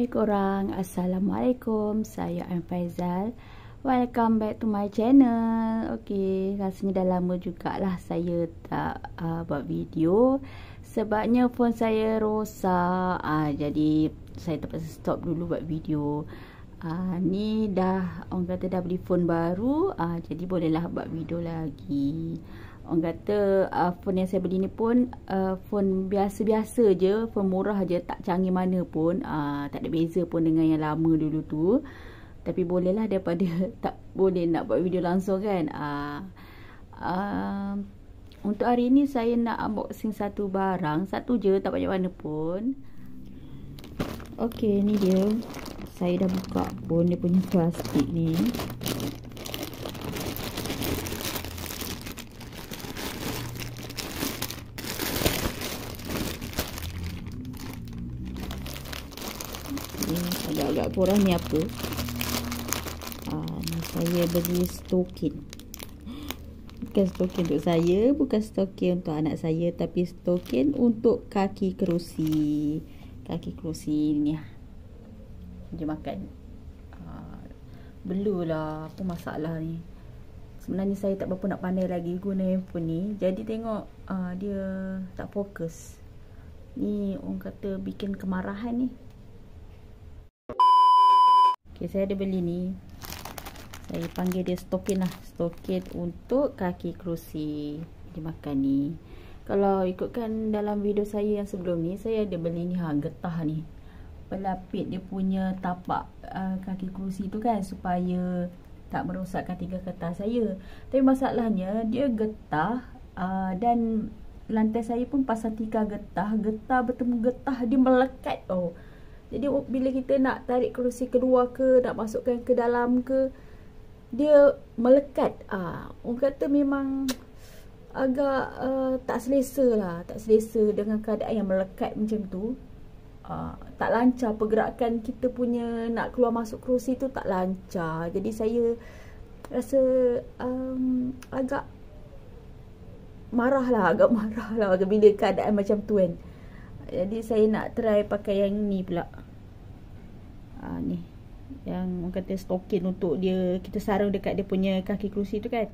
Hai korang, Assalamualaikum. Saya Am Faizal. Welcome back to my channel. Okay, rasanya dah lama jugalah Saya tak uh, buat video. Sebabnya phone saya rosak. Uh, Jadi saya terpaksa stop dulu buat video. Uh, Ni dah, orang kata dah beli phone baru. Uh, Jadi bolehlah buat video lagi Orang kata uh, phone yang saya beli ni pun uh, phone biasa-biasa je, phone murah je, tak canggih mana pun, uh, tak ada beza pun dengan yang lama dulu tu. Tapi bolehlah daripada tak boleh nak buat video langsung kan. Uh, uh, untuk hari ni saya nak unboxing satu barang, satu je, tak banyak mana pun. Okey, ni dia. Saya dah buka pun dia punya plastik ni. Agak-agak kurang ni apa? Uh, ni saya beli stokin. Bukan stokin untuk saya bukan stokin untuk anak saya tapi stokin untuk kaki kerusi. Kaki kerusi ni dia makan. Uh, belulah apa masalah ni? Sebenarnya saya tak berapa nak pandai lagi guna handphone ni. Jadi tengok uh, dia tak fokus. Ni orang kata bikin kemarahan ni Okay, saya ada beli ni. Saya panggil dia stokin lah. Stokin untuk kaki kerusi. Dimakan ni. Kalau ikutkan dalam video saya yang sebelum ni, saya ada beli ni ha, getah ni. Pelapit dia punya tapak uh, kaki kerusi tu kan. Supaya tak merosakkan tiga kertas saya. Tapi masalahnya, dia getah uh, dan lantai saya pun pasal tiga getah. Getah bertemu getah, dia melekat oh. Jadi bila kita nak tarik kerusi keluar ke, nak masukkan ke dalam ke, dia melekat. Ah, orang kata memang agak uh, tak selesa lah, tak selesa dengan keadaan yang melekat macam tu. Uh, tak lancar pergerakan kita punya nak keluar masuk kerusi tu tak lancar. Jadi saya rasa um, agak marah lah, agak marah lah bila keadaan macam tu kan. Jadi saya nak try pakai yang ni pula. Ha, ni. Yang orang kata stokin untuk dia kita sarung dekat dia punya kaki kerusi tu kan.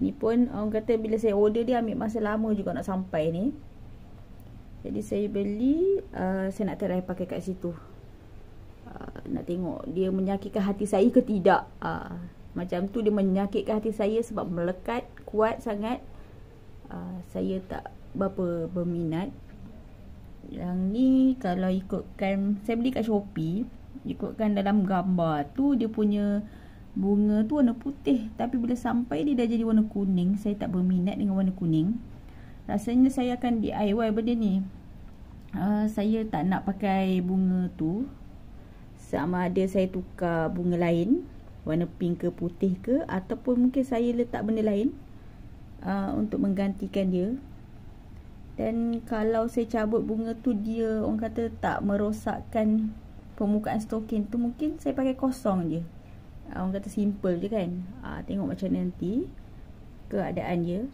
Ni pun orang kata bila saya order dia ambil masa lama juga nak sampai ni. Jadi saya beli uh, saya nak try pakai kat situ. Uh, nak tengok dia menyakitkan hati saya ke tidak. Uh, macam tu dia menyakitkan hati saya sebab melekat kuat sangat. Uh, saya tak berapa berminat yang ni kalau ikutkan saya beli kat Shopee ikutkan dalam gambar tu dia punya bunga tu warna putih. Tapi bila sampai dia dah jadi warna kuning saya tak berminat dengan warna kuning. Rasanya saya akan DIY benda ni. Uh, saya tak nak pakai bunga tu. Sama ada saya tukar bunga lain warna pink ke putih ke ataupun mungkin saya letak benda lain uh, untuk menggantikan dia dan kalau saya cabut bunga tu dia orang kata tak merosakkan permukaan stokin tu mungkin saya pakai kosong je. Ah, orang kata simple je kan. Ha, tengok macam nanti keadaan dia.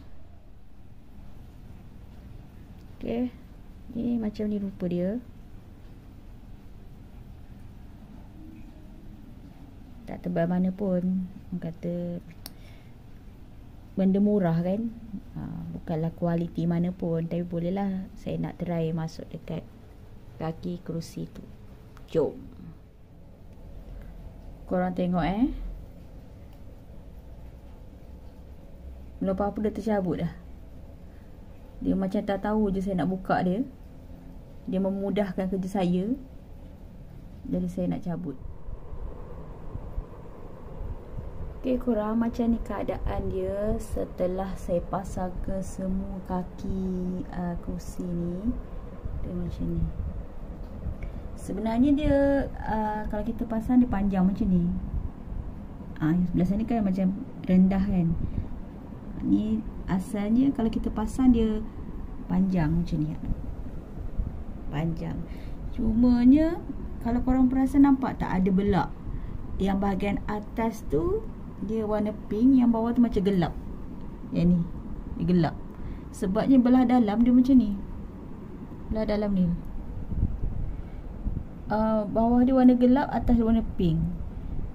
Okay. Ni macam ni rupa dia. Tak tebal mana pun. Orang kata benda murah kan ha, bukanlah kualiti mana pun tapi bolehlah saya nak try masuk dekat kaki kerusi tu. Jom. Korang tengok eh. Belum apa-apa dah tercabut dah. Dia macam tak tahu je saya nak buka dia. Dia memudahkan kerja saya. Jadi saya nak cabut Okey korang macam ni keadaan dia setelah saya pasang ke semua kaki uh, kerusi ni. Dia macam ni. Sebenarnya dia uh, kalau kita pasang dia panjang macam ni. Ah uh, sebelah sana kan macam rendah kan. Ni asalnya kalau kita pasang dia panjang macam ni. Panjang. Cumanya kalau korang perasan nampak tak ada belak. Yang bahagian atas tu dia warna pink yang bawah tu macam gelap. Yang ni. Dia gelap. Sebabnya belah dalam dia macam ni. Belah dalam ni. uh, bawah dia warna gelap atas dia warna pink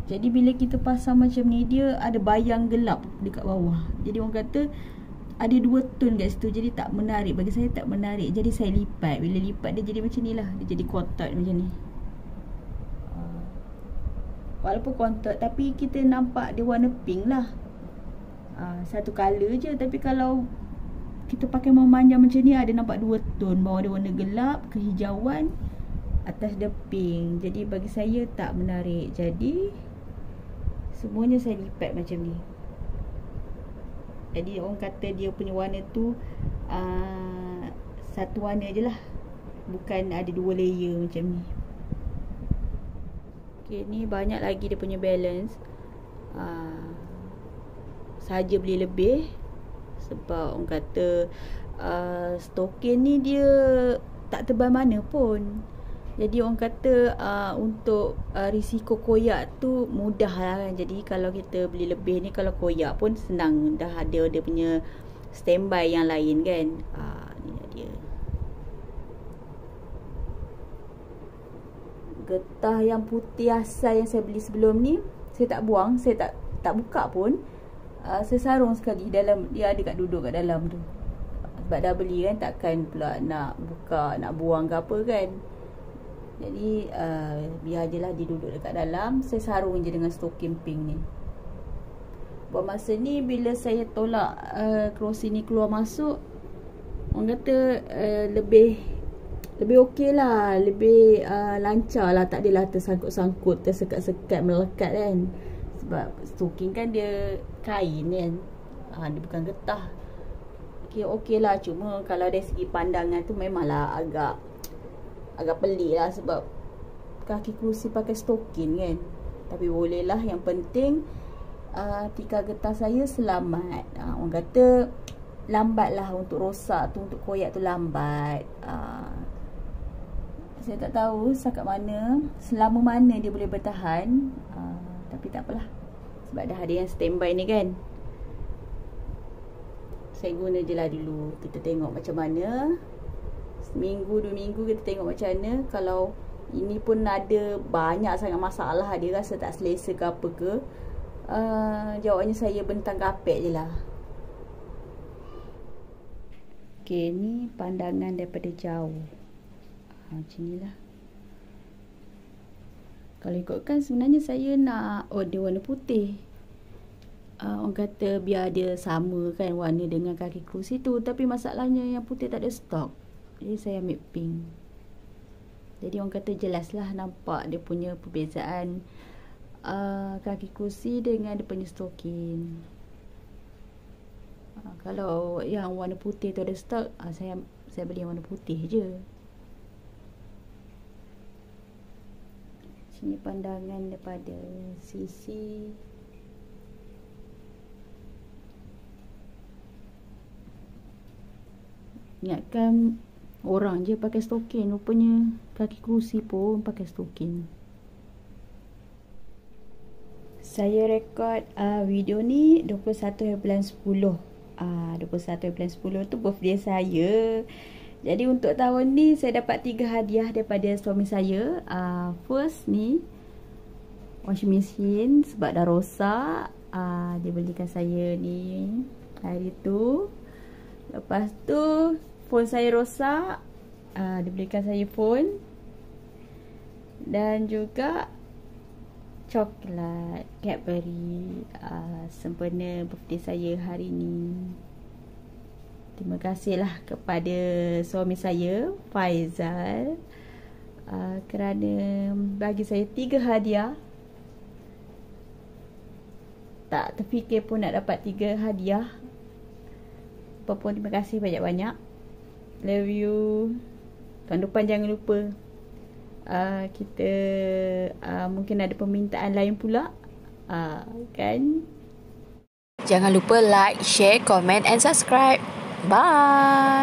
jadi bila kita pasang macam ni dia ada bayang gelap dekat bawah jadi orang kata ada dua tone kat situ jadi tak menarik bagi saya tak menarik jadi saya lipat bila lipat dia jadi macam ni lah dia jadi kotak macam ni walaupun kotak tapi kita nampak dia warna pink lah. Uh, satu color je. Tapi kalau kita pakai memanjang macam ni ada nampak dua tone. Bawah dia warna gelap kehijauan atas dia pink. Jadi bagi saya tak menarik. Jadi semuanya saya lipat macam ni. Jadi orang kata dia punya warna tu uh, satu warna je lah. Bukan ada dua layer macam ni ok ni banyak lagi dia punya balance uh, saja beli lebih sebab orang kata uh, stokin ni dia tak tebal mana pun jadi orang kata uh, untuk uh, risiko koyak tu mudah lah kan. Jadi kalau kita beli lebih ni kalau koyak pun senang dah ada dia punya standby yang lain kan. Uh, ni dia. Getah yang putih asal yang saya beli sebelum ni saya tak buang, saya tak tak buka pun. Uh, saya sarung sekali dalam dia ada kat duduk kat dalam tu. Sebab dah beli kan takkan pula nak buka, nak buang ke apa kan. Jadi uh, biar je lah dia duduk dekat dalam Saya sarung je dengan stocking pink ni Buat masa ni bila saya tolak uh, cross ni keluar masuk Orang kata uh, lebih Lebih okey lah Lebih uh, lancar lah. Tak adalah tersangkut-sangkut Tersekat-sekat melekat kan. Sebab stocking kan dia kain kan. Uh, Dia bukan getah. Okey okey lah. Cuma kalau dari segi pandangan tu Memanglah agak agak pelik lah sebab kaki kerusi pakai stokin kan. Tapi boleh lah. Yang penting uh, tika getah saya selamat. Uh, orang kata lambat lah untuk rosak tu untuk koyak tu lambat. Uh, saya tak tahu setakat mana selama mana dia boleh bertahan. Uh, tapi tak apalah. Sebab dah ada yang standby ni kan. Saya guna je lah dulu. Kita tengok macam mana. Seminggu dua minggu kita tengok macam mana. Kalau ini pun ada banyak sangat masalah Dia rasa tak selesa ke apa ke uh, Jawabnya saya bentang kapet je lah. Okay ni pandangan daripada jauh ha, Macam ni lah Kalau ikutkan sebenarnya saya nak Oh dia warna putih uh, Orang kata biar dia sama kan warna dengan kaki kerusi tu Tapi masalahnya yang putih tak ada stok jadi saya ambil pink. Jadi orang kata jelaslah nampak dia punya perbezaan uh, kaki kursi dengan dia punya stokin. Uh, kalau yang warna putih tu ada stok, uh, saya saya beli yang warna putih je. Sini pandangan daripada sisi Ingatkan Orang je pakai stokin. Rupanya kaki kerusi pun pakai stokin. Saya rekod uh, video ni 21 bulan 10 uh, 21 bulan 10 tu birthday saya Jadi untuk tahun ni saya dapat 3 hadiah daripada suami saya. Uh, First ni Washing machine sebab dah rosak. Uh, Dia belikan saya ni Hari tu. Lepas tu phone saya rosak. Uh, dia belikan saya phone. Dan juga coklat Cadbury. Uh, sempena birthday saya hari ini terima kasihlah kepada suami saya Faizal uh, kerana bagi saya tiga hadiah tak terfikir pun nak dapat tiga hadiah Apapun terima kasih banyak-banyak Love you. Tahun depan jangan lupa. Uh, kita uh, mungkin ada permintaan lain pula. Uh, kan? Jangan lupa like, share, comment and subscribe. Bye.